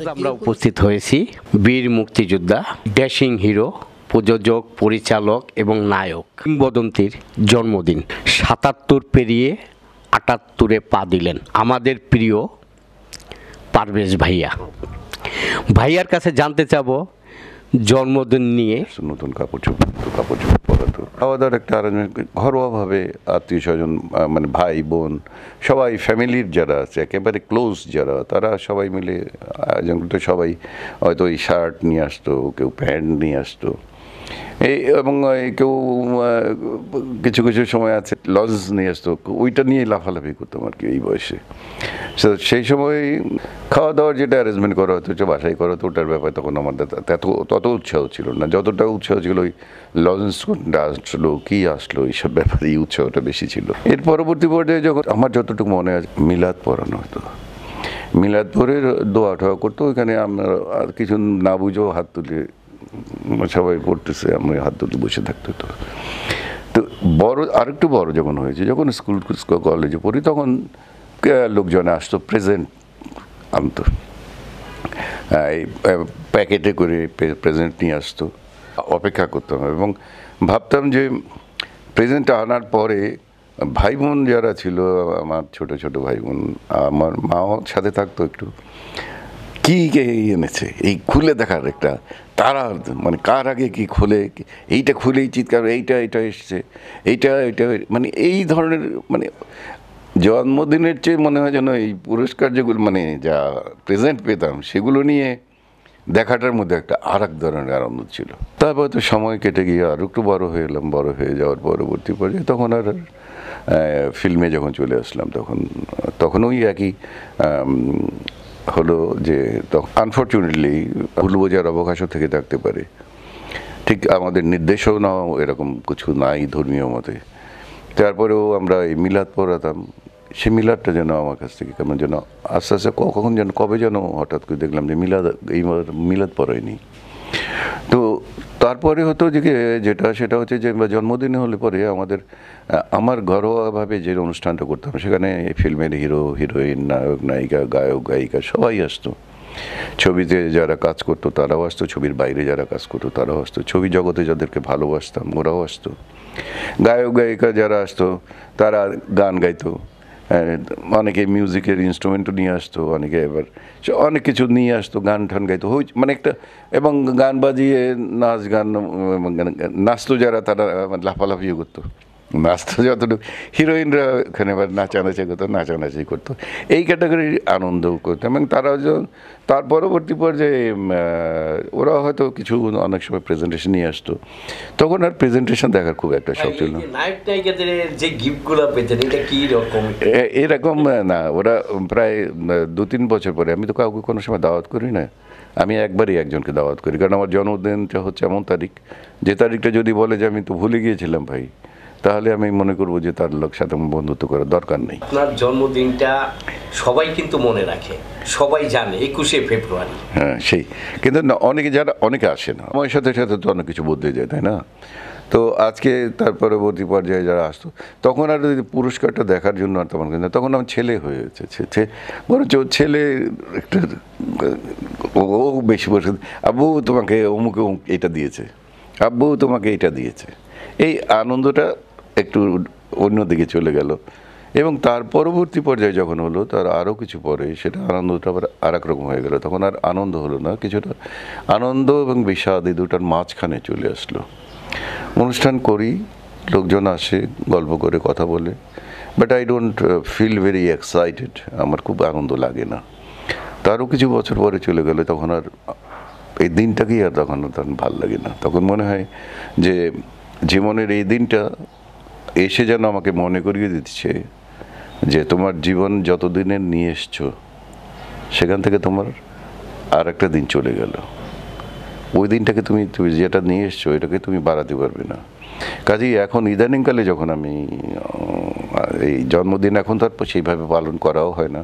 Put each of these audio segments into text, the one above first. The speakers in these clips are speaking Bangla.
আজ আমরা উপস্থিত হয়েছি বীর মুক্তিযোদ্ধা ড্যাশিং হিরো প্রযোজক পরিচালক এবং নায়ক। কিংবদন্তির জন্মদিন। সাতাত্তর পেরিয়ে আটাত্তরে পা দিলেন আমাদের প্রিয় পারভেজ ভাইয়া। ভাইয়ার কাছে জানতে চাবো জন্মদিন নিয়ে নতুন কাপড় কাপড় চোপড় খাওয়া দাওয়ার একটা অ্যারেঞ্জমেন্ট ঘরোয়াভাবে আত্মীয় স্বজন মানে ভাই, বোন, সবাই ফ্যামিলির যারা আছে, একেবারে ক্লোজ যারা, তারা সবাই মিলে আয়োজন করতো সবাই হয়তো এই শার্ট নিয়ে আসতো, কেউ প্যান্ট নিয়ে আসতো। এই এবং কেউ কিছু কিছু সময় আছে লজ নিয়ে আসতো। ওইটা নিয়ে লাফালাফি করতাম আর কি এই বয়সে। সেই সময় খাওয়া দাওয়ার যেটা অ্যারেঞ্জমেন্ট করা হতো, যে বাসায় করা হতো, ওটার ব্যাপারে তখন আমাদের তত তত উৎসাহ ছিল না। যতটা উৎসাহ ছিল ওই লজেন্স কোনটা আসলো, কী আসলো, এইসব ব্যাপারে এই উৎসাহটা বেশি ছিল। এর পরবর্তী পর্যায়ে যখন আমার যতটুকু মনে আছে, মিলাদ পড়ানো হতো। মিলাদ পরে দোয়া টোয়া করতো, ওইখানে আমরা আর কিছু না বুঝেও হাত তুলে সবাই পড়তেছে আমি হাত তুলে বসে থাকতে হতো। তো বড়, আরেকটু বড় যখন হয়েছে, যখন স্কুল, কলেজে পড়ি, তখন লোকজন আসতো? প্রেজেন্ট আনতো। এই প্যাকেটে করে প্রেজেন্ট নিয়ে আসতো। অপেক্ষা করতাম এবং ভাবতাম যে প্রেজেন্ট আনার পরে ভাই বোন যারা ছিল, আমার ছোট ছোট ভাই বোন আমার মাও সাথে থাকতো একটু। কি কে এনেছে? এই খুলে দেখার একটা তারা মানে কার আগে কি খুলে, এইটা খুলেই চিৎকার, এইটা এটা এসছে, এইটা এটা মানে এই ধরনের মানে জন্মদিনের চেয়ে মনে হয় যেন এই পুরস্কার যেগুলো মানে যা প্রেজেন্ট পেতাম, সেগুলো নিয়ে দেখাটার মধ্যে একটা আর এক ধরনের আনন্দ ছিল। তারপর তো সময় কেটে গিয়ে আর একটু বড় হয়ে এলাম, বড় হয়ে যাওয়ার পরবর্তী পর্যায়ে তখন আর ফিল্মে যখন চলে আসলাম, তখন তখন ওই একই হলো যে তখন আনফর্চুনেটলি ভুল বোঝার অবকাশও থেকে থাকতে পারে। ঠিক আমাদের নির্দেশনাও এরকম কিছু নাই ধর্মীয় মতে। তারপরেও আমরা এই মিলাদ পড়াতাম সে মিলাদটা যেন আমার কাছ থেকে কেমন যেন আস্তে আস্তে কখন যেন, কবে যেন হঠাৎ করে দেখলাম যে মিলাদ, এই মিলাদ পড়ায়নি তো তারপরে হতো যে যেটা, সেটা হচ্ছে যে জন্মদিনে হলে পরে আমাদের আমার ঘরোয়াভাবে যে অনুষ্ঠানটা করতাম, সেখানে ফিল্মের হিরো, হিরোইন, নায়ক, নায়িকা, গায়ক, গায়িকা সবাই আসতো। ছবিতে যারা কাজ করতো তারাও আসতো, ছবির বাইরে যারা কাজ করতো তারাও আসতো, ছবি জগতে যাদেরকে ভালোবাসতাম ওরাও আসতো। গায়ক, গায়িকা যারা আসতো তারা গান গাইতো অনেকে মিউজিকের ইনস্ট্রুমেন্টও নিয়ে আসতো, অনেকে এবার সে অনেক কিছু নিয়ে আসতো, গান টান গাইতো। হই মানে একটা, এবং গান বাজিয়ে নাচ গান নাচতো যারা, তারা মানে লাফালাফিও করতো। নাচতো যতটুকু হিরোইনরা ওখানে এবার নাচানাচি করতো নাচানাচি করতো। এই ক্যাটাগরির আনন্দ করতো এবং তারাও যখন তার পরবর্তী পর্যায়ে ওরা হয়তো কিছু অনেক সময় প্রেজেন্টেশন নিয়ে আসতো। তখন আর প্রেজেন্টেশন দেখার খুব একটা শখ ছিল যে গিফটগুলো পেতেন এটা কি রকম? এরকম না ওরা প্রায় দু তিন বছর পরে আমি তো কাউকে কোনো সময় দাওয়াত করি না। আমি একবারই একজনকে দাওয়াত করি কারণ আমার জন্মদিনটা হচ্ছে এমন তারিখ। যে তারিখটা যদি বলে যে আমি তো ভুলে গিয়েছিলাম ভাই তাহলে আমি মনে করব যে তার লোক সাথে বন্ধুত্ব করার দরকার নেই। আপনার জন্মদিনটা সবাই কিন্তু মনে রাখে সবাই জানে একুশে ফেব্রুয়ারি। হ্যাঁ সেই। কিন্তু না, অনেকে যারা অনেকে আসে না। আমার সাথে সাথে তো অনেক কিছু বদলে যায় তাই না? তো আজকে তার পরবর্তী পর্যায়ে যারা আসতো তখন আর ওই পুরস্কারটা দেখার জন্য আর তেমন কিন্তু তখন আমার ছেলে হয়েছে ছে- ছে- বরঞ্চ ছেলে একটা ও বেশি বসে আব্বু তোমাকে অমুক এটা দিয়েছে আব্বু তোমাকে এটা দিয়েছে। এই আনন্দটা একটু অন্যদিকে চলে গেল। এবং তার পরবর্তী পর্যায়ে যখন হলো, তার আরও কিছু পরে সেটা আনন্দটা আবার আর এক রকম হয়ে গেল। তখন আর আনন্দ হলো না, কিছুটা আনন্দ এবং বিষাদ এই দুটার মাঝখানে চলে আসলো। অনুষ্ঠান করি, লোকজন আসে, গল্প করে, কথা বলে। But I don't feel very excited আমার খুব আনন্দ লাগে না। তারও কিছু বছর পরে চলে গেলে, তখন আর এই দিনটাকেই আর তখন তখন ভালো লাগে না। তখন মনে হয় যে জীবনের এই দিনটা এসে যেন আমাকে মনে করিয়ে দিচ্ছে যে তোমার জীবন যতদিনের নিয়ে এসছো, সেখান থেকে তোমার আর একটা দিন চলে গেল। ওই দিনটাকে তুমি তুমি যেটা নিয়ে এসছো, এটাকে তুমি বাড়াতে পারবে না। কাজেই এখন ইদানিংকালে যখন আমি এই জন্মদিন এখন তো আর সেইভাবে পালন করাও হয় না।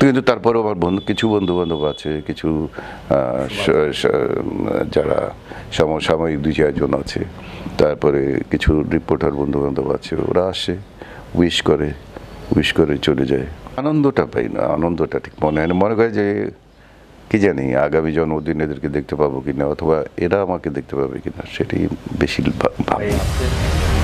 কিন্তু তারপরেও আমার বন্ধু কিছু বন্ধু বান্ধব আছে কিছু যারা সমসাময়িক দুই চারজন আছে। তারপরে কিছু রিপোর্টার বন্ধু বান্ধব আছে ওরা আসে উইশ করে উইশ করে চলে যায়। আনন্দটা পাই না আনন্দটা ঠিক মনে হয় না। মনে করে যে কি জানি আগামী জন্মদিন এদেরকে দেখতে পাবো কিনা অথবা এরা আমাকে দেখতে পাবে কিনা সেটাই বেশি ভা- ভাবনা। ভাই, আপনার-